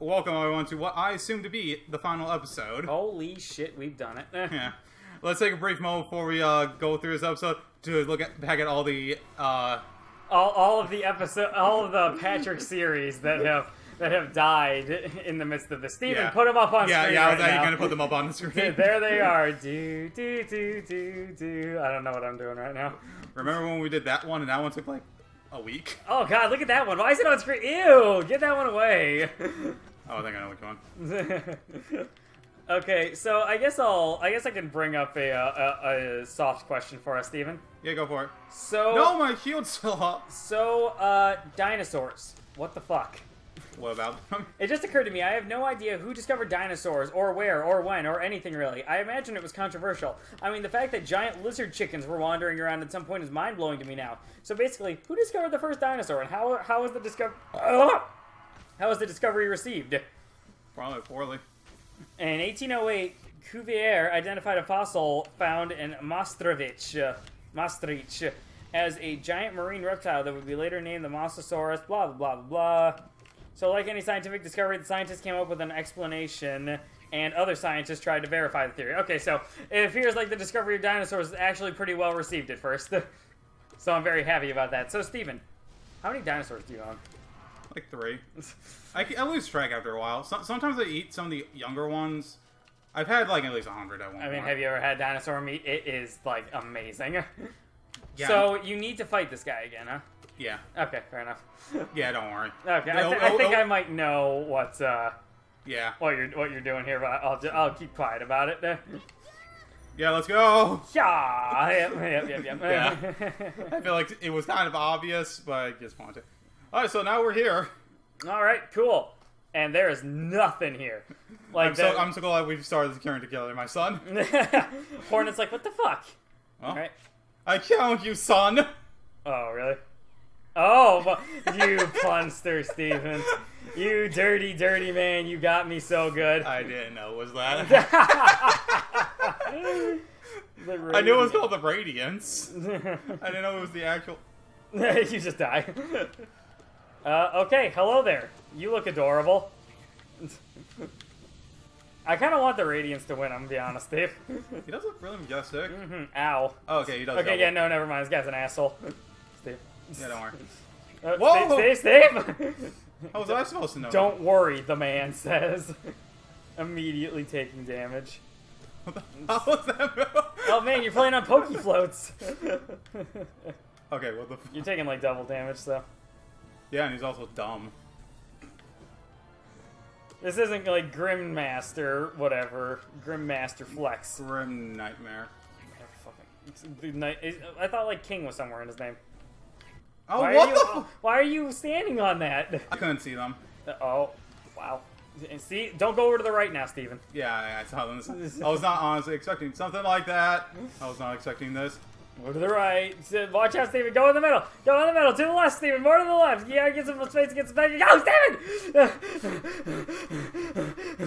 welcome everyone to what I assume to be the final episode. Holy shit, we've done it. Yeah. Let's take a brief moment before we uh, go through this episode to look at back at all the uh, all, all of the episode, all of the Patrick series that have that have died in the midst of this. Steven, Yeah. put them up on yeah screen yeah. I right was gonna put them up on the screen. there they are. Do do do do do. I don't know what I'm doing right now. Remember when we did that one and that one took like a week? Oh god, look at that one. Why is it on screen? Ew! Get that one away. Oh, I think I know which one. okay, so I guess I'll I guess I can bring up a uh, a, a soft question for us, Steven. Yeah, go for it. So No, my shield's still up. so uh dinosaurs. What the fuck? What about them? It just occurred to me, I have no idea who discovered dinosaurs, or where, or when, or anything really. I imagine it was controversial. I mean, the fact that giant lizard chickens were wandering around at some point is mind blowing to me now. So basically, who discovered the first dinosaur, and how how was the discover how was the discovery received? Probably poorly. In 1808, Cuvier identified a fossil found in Maastricht, Maastricht as a giant marine reptile that would be later named the Mosasaurus, blah, blah, blah, blah, blah. So, like any scientific discovery, the scientists came up with an explanation, and other scientists tried to verify the theory. Okay, so it appears like the discovery of dinosaurs is actually pretty well received at first. so, I'm very happy about that. So, Steven, how many dinosaurs do you own? Like three. I, I lose track after a while. So, sometimes I eat some of the younger ones. I've had like at least a hundred at one I mean, point. have you ever had dinosaur meat? It is, like, amazing. Yeah. So you need to fight this guy again, huh? Yeah. Okay, fair enough. Yeah, don't worry. Okay, I, Oh, I oh, think oh. I might know what uh, Yeah. what you're what you're doing here, but I'll ju- I'll keep quiet about it. Yeah, let's go. yeah, yep, yep, yep, yep. I feel like it was kind of obvious, but I just wanted to. Alright, so now we're here. All right, cool. And there is nothing here. Like I'm so, I'm so glad we've started securing together, my son. Hornet's like, what the fuck? Well, All right. I count you, son. Oh, really? Oh, you punster, Steven. You dirty, dirty man. You got me so good. I didn't know it was that. I knew it was called the Radiance. I didn't know it was the actual. you just die. Uh, okay, hello there. You look adorable. I kind of want the Radiance to win, I'm gonna be honest, Steve. He does look really majestic. Mhm, Ow. Oh, okay, he does. Okay, double. yeah, no, never mind. This guy's an asshole. Steve. Yeah, don't worry. Uh, Whoa! Steve, Steve, Steve! How was I supposed to know? Don't worry, the man says. Immediately taking damage. What the How was that? Oh man, you're playing on Pokey Floats. okay, what the? F- you're taking like double damage, so. Yeah, and he's also dumb. This isn't like Grimm Master, whatever. Grimm Master Flex. Grimm nightmare. Fucking- it's the night- is- I thought like King was somewhere in his name. Oh, Why what are the? you, Why are you standing on that? I couldn't see them. Uh, oh, wow. See, don't go over to the right now, Steven. Yeah, I saw them. I was not honestly expecting something like that. I was not expecting this. Go to the right. Watch out, Steven. Go in the middle. Go in the middle. To the left, Steven. More to the left. Gotta get some space get some back. Go, Steven!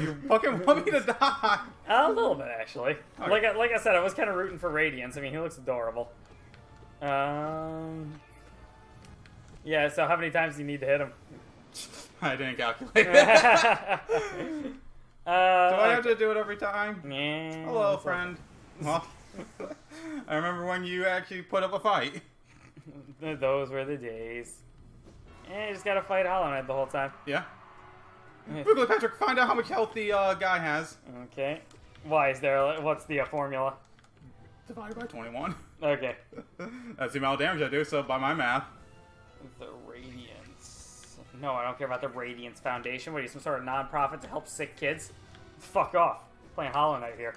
You fucking want me to die? A little bit, actually. Okay. Like, I, like I said, I was kind of rooting for Radiance. I mean, he looks adorable. Um. Yeah. So, how many times do you need to hit him? I didn't calculate it. do uh, I have to do it every time? Yeah, Hello, friend. Well, I remember when you actually put up a fight. Those were the days. Eh, you just gotta fight Hollow Knight the whole time. Yeah. Quickly, Patrick, find out how much health the uh, guy has. Okay. Why is there? a- What's the uh, formula? Divided by 21. Okay. That's the amount of damage I do, so by my math. The Radiance. No, I don't care about the Radiance Foundation. What are you, some sort of non-profit to help sick kids? Fuck off. Playing Hollow Knight here.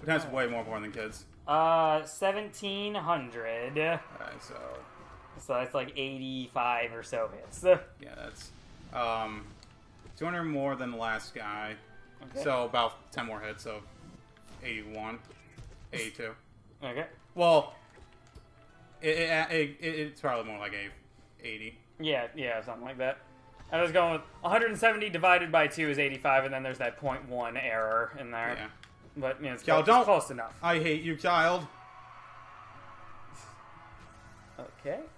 But that's way more important than kids. Uh, 1700. Alright, so. So that's like 85 or so hits. Yeah, that's. Um. 200 more than the last guy. Okay. So about 10 more hits, so 81. 82. Okay. Well, it, it, it, it's probably more like a 80. Yeah, yeah, something like that. I was going with 170 divided by 2 is 85, and then there's that 0.1 error in there. Yeah. But, know, it's, close, don't- it's close enough. I hate you, child. Okay.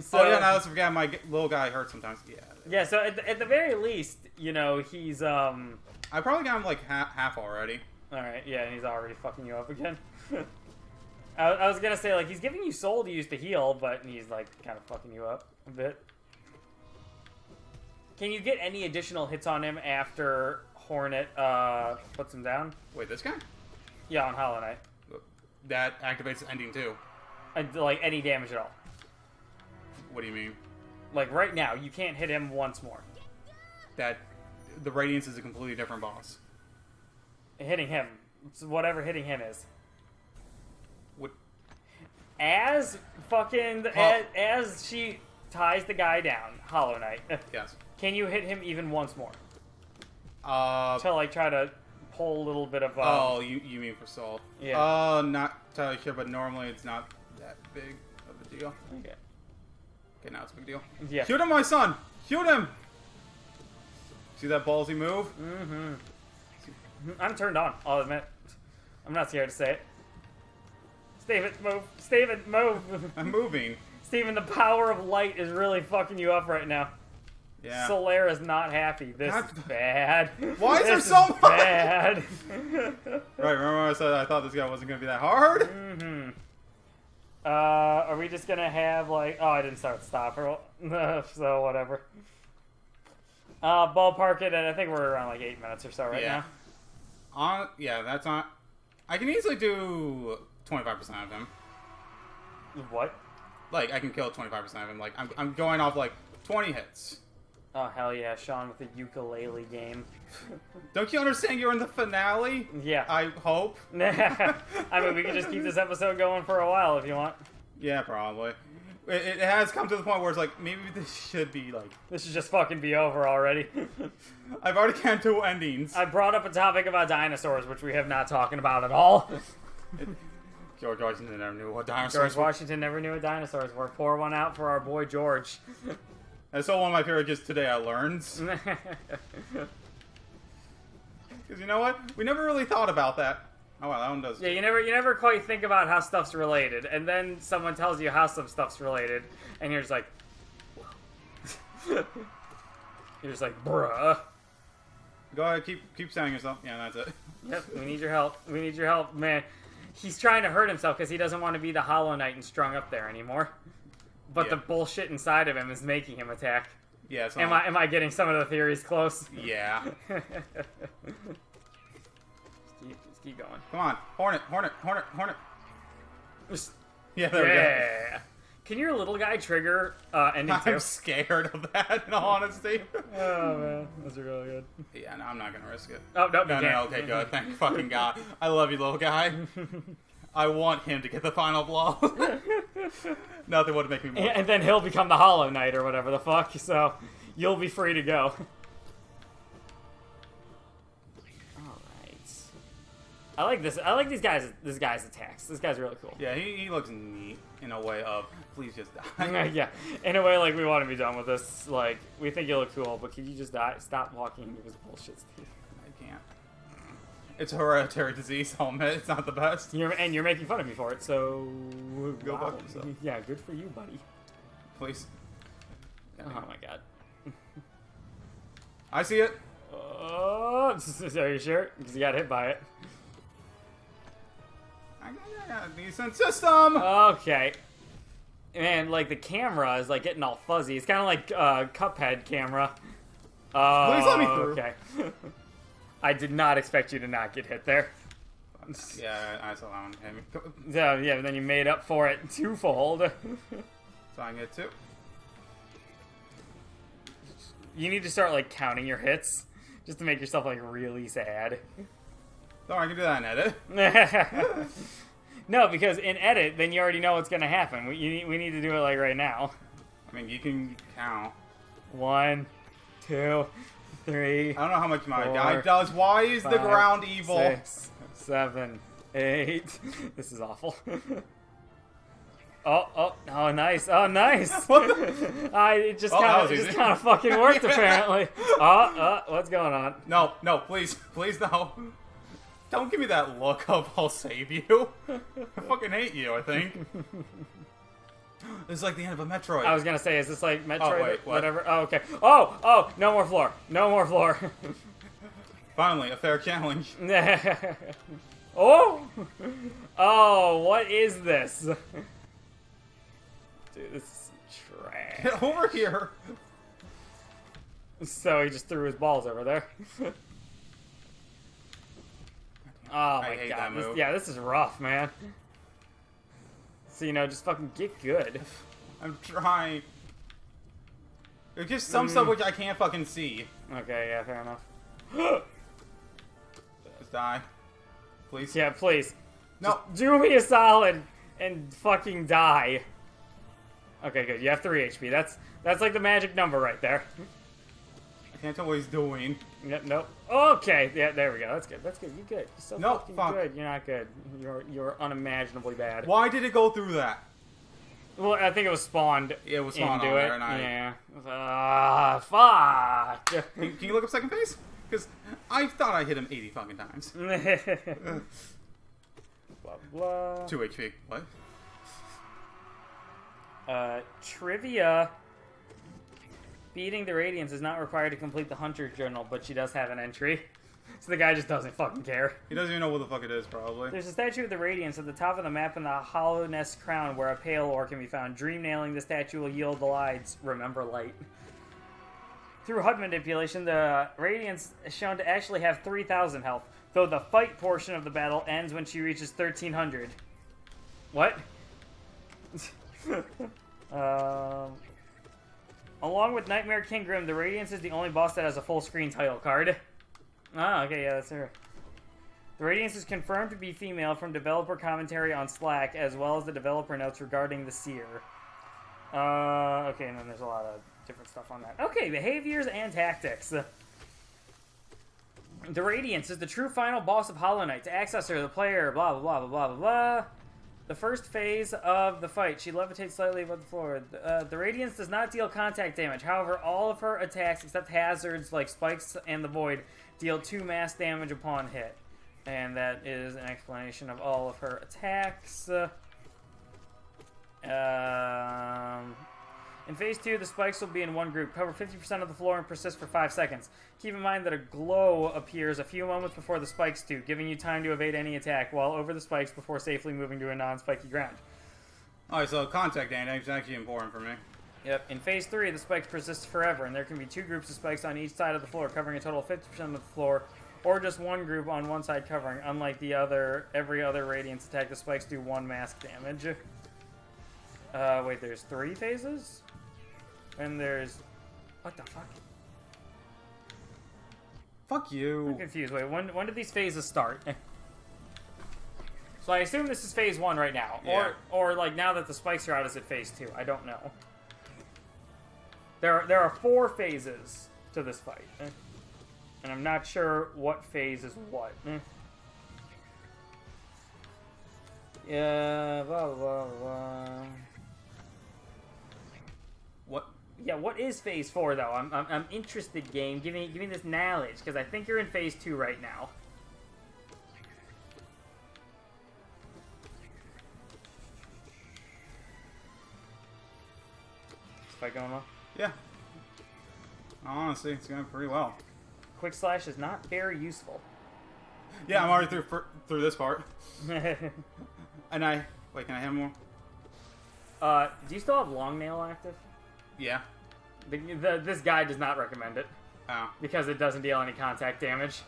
So, oh yeah, now let's forget my g- little guy hurts sometimes. Yeah, yeah. So at the, at the very least, you know, he's um. I probably got him like half, half already. All right, yeah, and he's already fucking you up again. I, I was gonna say like he's giving you soul to use to heal, but he's like kind of fucking you up a bit. Can you get any additional hits on him after Hornet uh, puts him down? Wait, this guy? Yeah, on Hollow Knight. That activates the ending too. Uh, like any damage at all. What do you mean? Like right now, you can't hit him once more. That the Radiance is a completely different boss. Hitting him, it's whatever hitting him is. What? As fucking as, as she ties the guy down, Hollow Knight. Yes. Can you hit him even once more Uh. to like try to pull a little bit of? Um, Oh, you you mean for Soul? Yeah. Uh, not entirely sure, but normally it's not that big of a deal. Okay. Okay, now it's a big deal. Yeah. Shoot him, my son! Shoot him! See that ballsy move? Mm-hmm. I'm turned on. I'll admit. I'm not scared to say it. Steven, move. Steven, move. I'm moving. Steven, the power of light is really fucking you up right now. Yeah. Solaire is not happy. This God. is bad. Why is there This so much? Bad. Right, remember I said I thought this guy wasn't gonna be that hard? hmm Uh, are we just gonna have like? Oh, I didn't start the stopper, so whatever. Uh, ballpark it, and I think we're around like eight minutes or so right yeah. On yeah, that's not. I can easily do 25% of him. What? Like I can kill 25% of him. Like I'm I'm going off like 20 hits. Oh hell yeah, Sean with the ukulele game. Don't you understand? You're in the finale. Yeah. I hope. I mean, we can just keep this episode going for a while if you want. Yeah, probably. It, it has come to the point where it's like maybe this should be like. This should just fucking be over already. I've already canned two endings. I brought up a topic about dinosaurs, which we have not talking about at all. George Washington never knew what George dinosaurs. were. Washington never knew what dinosaurs were. Pour one out for our boy George. That's still one of my favorite just today I learned. Because you know what? We never really thought about that. Oh wow, that one does. yeah, you never you never quite think about how stuff's related, and then someone tells you how some stuff's related, and you're just like, you're just like, bruh. Go ahead, keep keep saying yourself. Yeah, that's it. Yep, we need your help. We need your help, man. He's trying to hurt himself because he doesn't want to be the Hollow Knight and strung up there anymore. But the bullshit inside of him is making him attack. Yeah. So Am I am I getting some of the theories close? Yeah. just, keep, just keep going. Come on, Hornet, Hornet, Hornet, Hornet. Just- Yeah, there we go. yeah. Can your little guy trigger uh, ending two? I'm scared of that, in all honesty. Oh man, Those are really good. yeah, no, I'm not gonna risk it. Oh no, No, no, okay, good. Thank fucking God. I love you, little guy. I want him to get the final blow. Nothing would make me more. And then he'll become the Hollow Knight or whatever the fuck. So you'll be free to go. All right. I like this. I like these guys. This guy's attacks. This guy's really cool. Yeah, he, he looks neat in a way of please just die. yeah, in a way, like we want to be done with this. Like we think you look cool, but can you just die? Stop walking into his bullshit, Steve. It's a hereditary disease, I'll admit. It's not the best. You're, and you're making fun of me for it. So Go wow. fuck yourself. Yeah, good for you, buddy. Please. Oh my god. I see it. Oh, are you sure? Because you got hit by it. I got, I got a decent system. Okay. Man, like the camera is like getting all fuzzy. It's kind of like uh, Cuphead camera. Oh, Please let me through. Okay. I did not expect you to not get hit there. yeah, I saw that one. So yeah, then you made up for it twofold. So I can get two. you need to start like counting your hits just to make yourself like really sad. No, I can do that in edit. no, because in edit, then you already know what's gonna happen. We, you, need- we need to do it like right now. I mean, you can count. One, two, three. I don't know how much my Four, guy does. Why is the ground evil? Six, seven, eight. This is awful. Oh, oh, oh, nice. Oh, nice. I it just Oh, kind of just kind of fucking worked apparently. Oh, oh, what's going on? No, no, please, please no. Don't give me that look of I'll save you. I fucking hate you, I think. It's like the end of a Metroid. I was gonna say, is this like oh, Metroid? wait, what? Whatever. Oh, okay. Oh, oh, no more floor. No more floor. Finally, a fair challenge. oh, oh, what is this? Dude, this is trash. Get over here. So he just threw his balls over there. oh my god. This, yeah, this is rough, man. So, you know, just fucking get good. I'm trying. There's just some mm. stuff which I can't fucking see. Okay, yeah, fair enough. Just die. Please. yeah, please. No. Do me a solid and fucking die. Okay, good. You have 3 HP. That's that's like the magic number right there. Can't tell what he's doing. Yep, nope. Okay, yeah, there we go. That's good. That's good. You're good. You're so No, fucking fuck. good. You're not good. You're you're unimaginably bad. Why did it go through that? Well, I think it was spawned. Yeah, it was spawned into it. there, and I- Yeah. Ah, fuck. Can, can you look up second phase? Because I thought I hit him 80 fucking times. blah blah. 2 HP. What? Uh, trivia. Beating the Radiance is not required to complete the Hunter Journal, but she does have an entry. So the guy just doesn't fucking care. He doesn't even know what the fuck it is, probably. There's a statue of the Radiance at the top of the map in the Hallownest Crown where a pale ore can be found. Dream nailing the statue will yield the lights. Remember light. Through HUD manipulation, the Radiance is shown to actually have 3,000 health, though the fight portion of the battle ends when she reaches 1,300. What? um, along with Nightmare King Grimm, the Radiance is the only boss that has a full screen title card. Ah, okay, yeah, that's her. The Radiance is confirmed to be female from developer commentary on Slack, as well as the developer notes regarding the Seer. Uh, okay, and then there's a lot of different stuff on that. Okay, behaviors and tactics. The Radiance is the true final boss of Hollow Knight. To access her, the player, blah, blah, blah, blah, blah, blah, blah. The first phase of the fight, she levitates slightly above the floor. Uh, the Radiance does not deal contact damage. However, all of her attacks, except hazards like spikes and the Void, deal 2 mass damage upon hit. And that is an explanation of all of her attacks. Uh, um, in phase 2, the spikes will be in one group, cover 50% of the floor, and persist for 5 seconds. Keep in mind that a glow appears a few moments before the spikes do, giving you time to evade any attack while over the spikes before safely moving to a non spiky ground. Alright, so contact damage is actually important for me. Yep. In phase 3, the spikes persist forever, and there can be two groups of spikes on each side of the floor, covering a total of 50% of the floor, or just one group on one side covering. Unlike the other, every other Radiance attack, the spikes do one mask damage. Uh, wait, there's three phases? And there's. What the fuck? Fuck you. I'm confused. Wait, when, when did these phases start? so I assume this is phase one right now. Yeah. Or, or like now that the spikes are out, is it phase two? I don't know. There are, there are four phases to this fight. And I'm not sure what phase is what. Yeah, blah, blah, blah? Yeah, what is phase four though? I'm, I'm, I'm interested, game. Give me give me this knowledge because I think you're in phase two right now. Is fight going well? Yeah. Honestly, it's going pretty well. Quick slash is not very useful. Yeah, I'm already through through this part. And I wait, can I have more? uh, do you still have long nail active? Yeah. The, the, this guy does not recommend it Oh. because it doesn't deal any contact damage.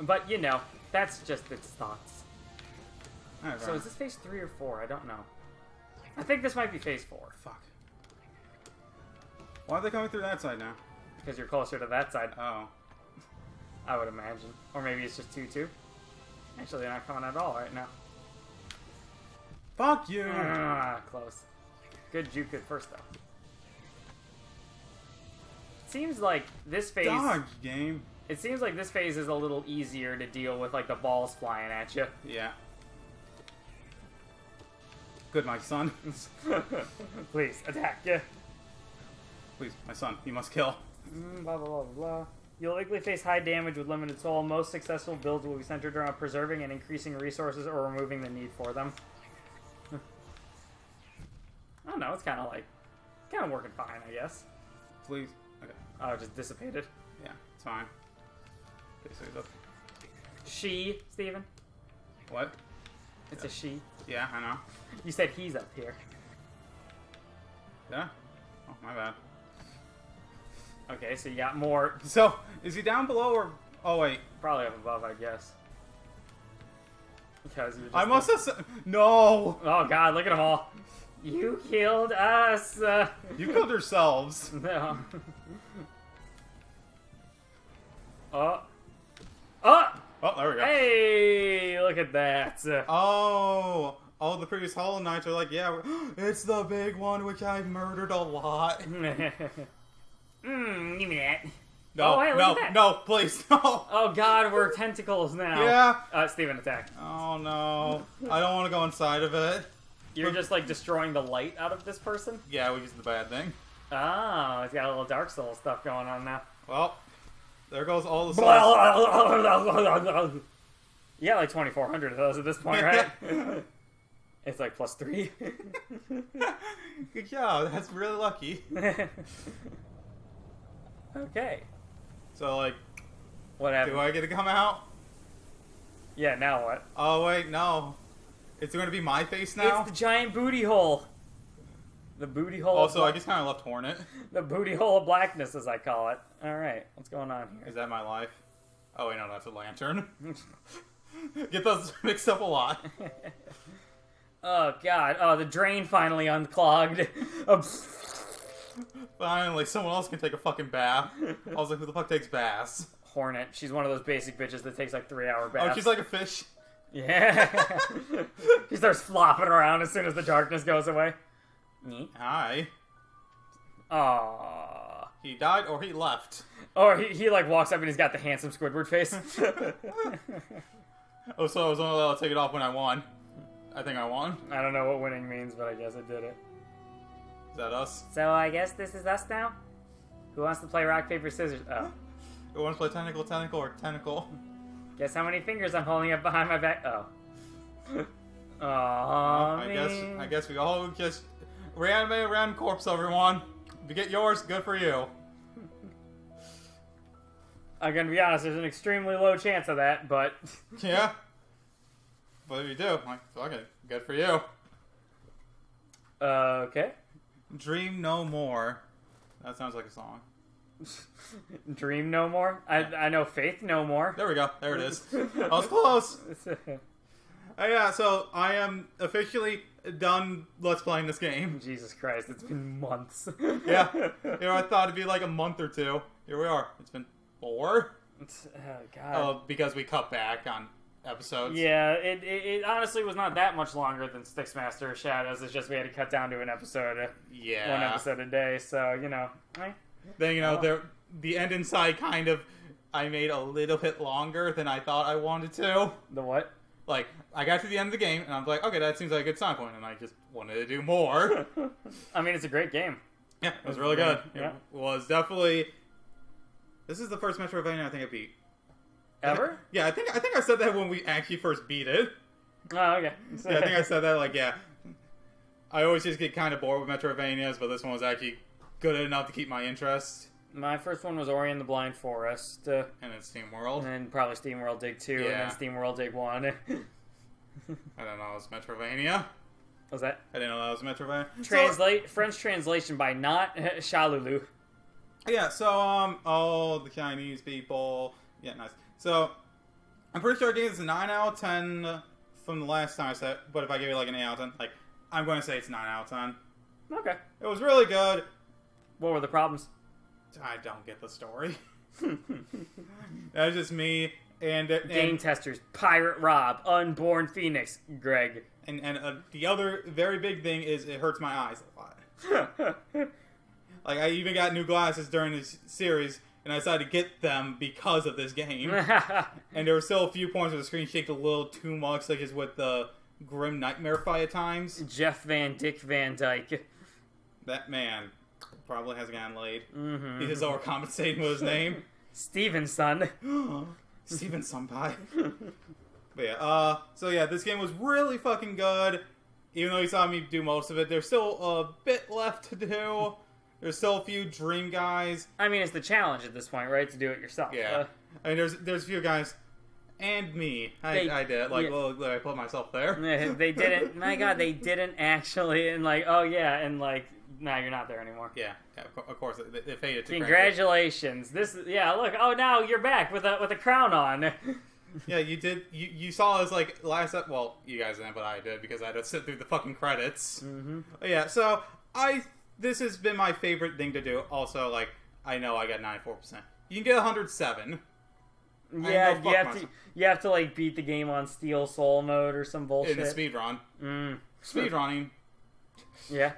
But you know, that's just its thoughts. So is this phase three or four? I don't know. I think this might be phase four Fuck. Why are they coming through that side now? because you're closer to that side, Oh. I would imagine. Or maybe it's just two two. Actually, they're not coming at all right now. Fuck you! Ah, close. Good juke at first though. Seems like this phase. Dodge game. It seems like this phase is a little easier to deal with, like the balls flying at you. Yeah. Good, my son. Please attack. Yeah. Please, my son. You must kill. Mm, blah blah blah. blah. You'll likely face high damage with limited soul. Most successful builds will be centered around preserving and increasing resources or removing the need for them. Don't know. It's kind of like, kind of working fine, I guess. Please. Okay. Oh, just dissipated. Yeah, it's fine. Okay, so the, She, Steven. what? It's a she. Yeah, I know. You said he's up here. Yeah. Oh, my bad. Okay, so you got more, So, is he down below or? Oh wait, probably up above, I guess. Because you. Just I must have. Said, no, Oh God! Look at them all. You killed us. Uh, you killed yourselves. no. oh. Oh. Oh, there we go. Hey! Look at that. Oh, all the previous Hollow Knights are like, yeah, it's the big one which I murdered a lot. Mmm, give me that. No, Oh, hey, no, no, please, no. Oh God, we're tentacles now. Yeah. Uh, Steven, attack. Oh no, I don't want to go inside of it. You're just like destroying the light out of this person. Yeah, which is the bad thing. Oh, it's got a little Dark Soul stuff going on now. Well, there goes all the souls. yeah, like 2,400 of those at this point, right? it's like plus three. Good job. That's really lucky. okay. So, like, What happened? do I get to come out? Yeah, now what? Oh wait, no. It's going to be my face now. It's the giant booty hole. The booty hole. Also, I just kind of left Hornet. the booty hole of blackness, as I call it. All right, what's going on here? Is that my life? Oh wait, no, that's a lantern. Get those mixed up a lot. oh God! Oh, the drain finally unclogged. Oh, Finally, someone else can take a fucking bath. I was like, who the fuck takes baths? Hornet. She's one of those basic bitches that takes like three hour baths. Oh, she's like a fish. Yeah. he starts flopping around as soon as the darkness goes away. Neat. Hi. Aww. He died or he left. Or he, he like walks up and he's got the handsome Squidward face. Oh, so I was only allowed to take it off when I won. I think I won. I don't know what winning means, but I guess I did it. Is that us? So I guess this is us now? Who wants to play rock, paper, scissors? Oh. Who wants to play tentacle, tentacle, or tentacle? Guess how many fingers I'm holding up behind my back? Oh. Aww, I guess. I guess we all just reanimate a random corpse, everyone. If you get yours, good for you. I'm gonna be honest, there's an extremely low chance of that, but Yeah. But if you do, like, okay. Good for you. uh, okay. Dream no more. That sounds like a song. Dream no more. I I know faith no more. There we go. There it is. I was close. Uh, yeah, so I am officially done let's playing this game. Jesus Christ, it's been months. Yeah. You know, I thought it'd be like a month or two. Here we are. It's been four. It's- oh God. Oh, because we cut back on episodes. Yeah, it, it, it honestly was not that much longer than Styx Master Shadows. It's just we had to cut down to an episode, uh, Yeah. one episode a day. So you know, eh. Then you know Oh. there the end inside kind of I made a little bit longer than I thought I wanted to. the what? Like I got to the end of the game and I'm like, okay, that seems like a good sign point, and I just wanted to do more. I mean, it's a great game. yeah, it was really good. Yeah. It was definitely. This is the first Metroidvania I think I beat. Ever? Yeah, I think I think I said that when we actually first beat it. Oh, okay. Yeah, I think I said that. Like, yeah, I always just get kind of bored with Metroidvanias, but this one was actually good enough to keep my interest. My first one was Ori and the Blind Forest, uh, And then Steam World. and then probably Steam World Dig 2, and then Steam World Dig 1. I don't know. It was Metroidvania. was that? I didn't know that was Metroidvania. So- Translate French translation by not Shalulu. Yeah, so um all the Chinese people yeah, nice. So I'm pretty sure I gave this a nine out of ten from the last time I said but if I give it like an eight out of ten, like I'm gonna say it's nine out of ten. Okay. It was really good. What were the problems? I don't get the story. That's just me and and, Game testers, Pirate Rob, Unborn Phoenix, Greg. and, and uh, the other very big thing is it hurts my eyes a lot. Like I even got new glasses during this series and I decided to get them because of this game. And there were still a few points where the screen shaked a little too much, such as with the Grimm Nightmare fight at times. Jeff Van Dick Van Dyke. That man probably hasn't gotten laid. Mm-hmm. He's just overcompensating with his name. Stevenson. Steven Senpai. but yeah, uh, so yeah, this game was really fucking good. Even though you saw me do most of it, there's still a bit left to do. There's still a few dream guys. I mean, it's the challenge at this point, right? To do it yourself. Yeah, Uh, I mean, there's there's a few guys, and me. I, They- I did like, yeah. well, I put myself there. they didn't. My God, they didn't actually. And like, oh yeah, and like, nah, you're not there anymore. Yeah, yeah, of course, they, they faded to Congratulations. This, yeah. Look. Oh, now you're back with a with a crown on. Yeah, you did. You, you saw us like last. ep- Well, you guys didn't, but I did because I had to sit through the fucking credits. hmm Yeah, so I this has been my favorite thing to do. Also, like I know I got ninety four percent. You can get one hundred seven. Yeah, you have to you have to like beat the game on Steel Soul mode or some in bullshit. the speed run. Mm. Speed running. Yeah.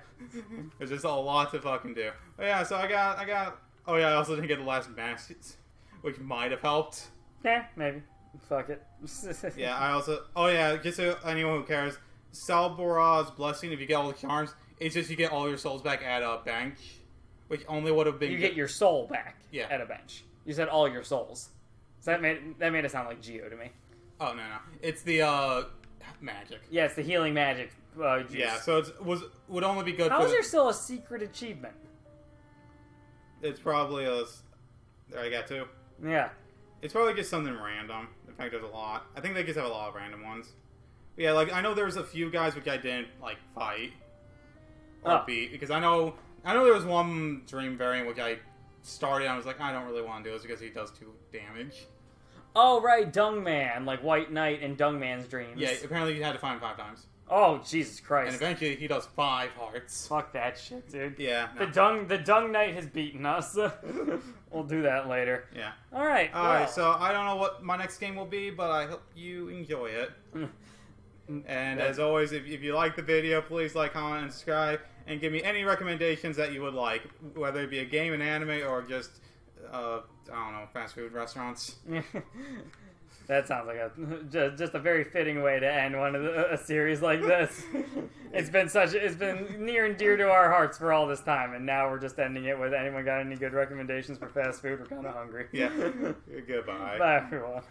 There's just a lot to fucking do. But yeah, so I got I got. Oh yeah, I also didn't get the last matches, which might have helped. Yeah, maybe. Fuck it. Yeah, I also. Oh yeah, just so anyone who cares, Salubra's blessing. If you get all the charms, it's just you get all your souls back at a bench, which only would have been. you get your soul back Yeah. at a bench. You said all your souls. So that made that made it sound like Geo to me. Oh no no, it's the uh magic. Yeah, it's the healing magic. Uh. Yeah, so it was would only be good How for. is the- there still a secret achievement? It's probably a. There I got two. Yeah. It's probably just something random. In fact, there's a lot. I think they just have a lot of random ones. But yeah, like I know there's a few guys which I didn't like fight or Oh. beat because I know I know there was one dream variant which I started. and I was like, I don't really want to do this because he does too damage. Oh right, Dung Man, like White Knight and Dung Man's dreams. Yeah, apparently you had to find him five times, Oh Jesus Christ! and eventually he does five hearts. Fuck that shit, dude. Yeah, The. Dung the Dung Knight has beaten us. we'll do that later. yeah. All right. All right, well. so I don't know what my next game will be, but I hope you enjoy it. And That's- as always, if, if you like the video, please like, comment, and subscribe, and give me any recommendations that you would like, whether it be a game, an anime, or just uh, I don't know, fast food restaurants. that sounds like a just, just a very fitting way to end one of the, a series like this. it's been such it's been near and dear to our hearts for all this time, and now we're just ending it with anyone got any good recommendations for fast food? We're kind of hungry. Yeah. Goodbye. Bye everyone.